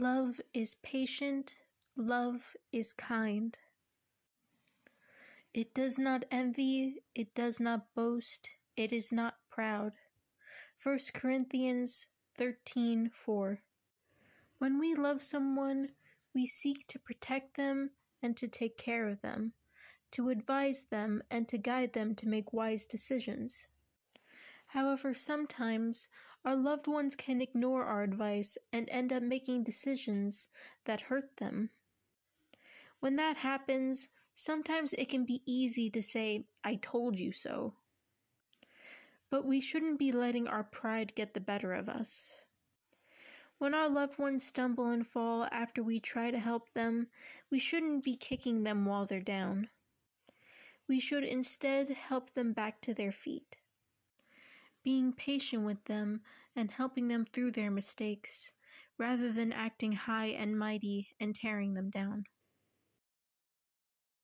Love is patient, love is kind. It does not envy, it does not boast, it is not proud. 1 Corinthians 13:4. When we love someone, we seek to protect them and to take care of them, to advise them and to guide them to make wise decisions. However, sometimes our loved ones can ignore our advice and end up making decisions that hurt them. When that happens, sometimes it can be easy to say, I told you so. But we shouldn't be letting our pride get the better of us. When our loved ones stumble and fall after we try to help them, we shouldn't be kicking them while they're down. We should instead help them back to their feet being patient with them and helping them through their mistakes, rather than acting high and mighty and tearing them down.